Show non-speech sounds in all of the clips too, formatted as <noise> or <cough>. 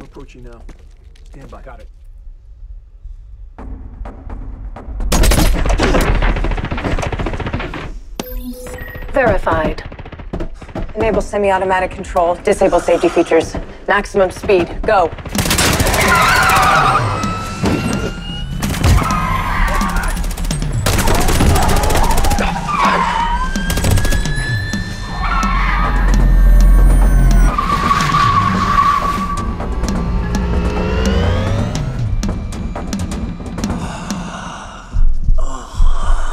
We're approaching now. Stand by. Got it. Verified. Enable semi-automatic control. Disable safety features. Maximum speed. Go.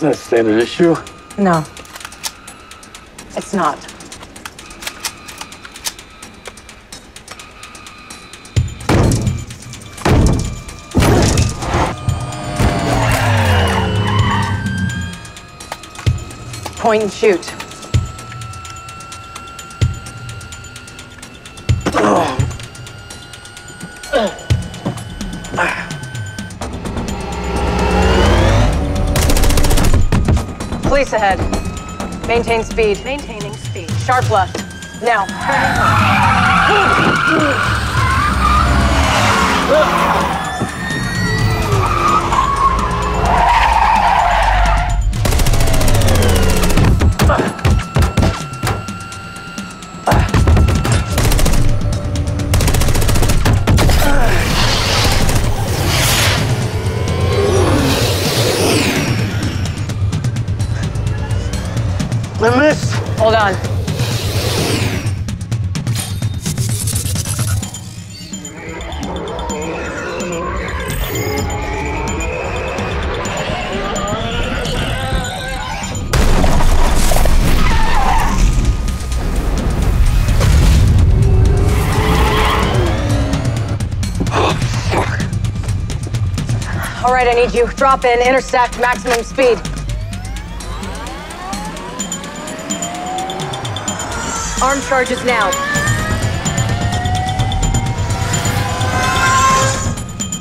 Is that a standard issue? No. It's not. Point and shoot. Police ahead. Maintain speed. Maintaining speed. Sharp left. Now. <laughs> I missed! Hold on. <gasps> All right, I need you. Drop in, intersect, maximum speed. Arm charges now.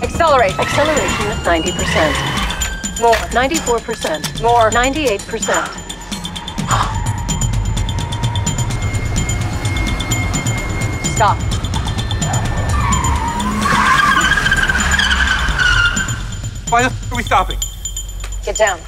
Accelerate. Acceleration at 90%. More. 94%. More. 98%. Stop. Why the f are we stopping? Get down.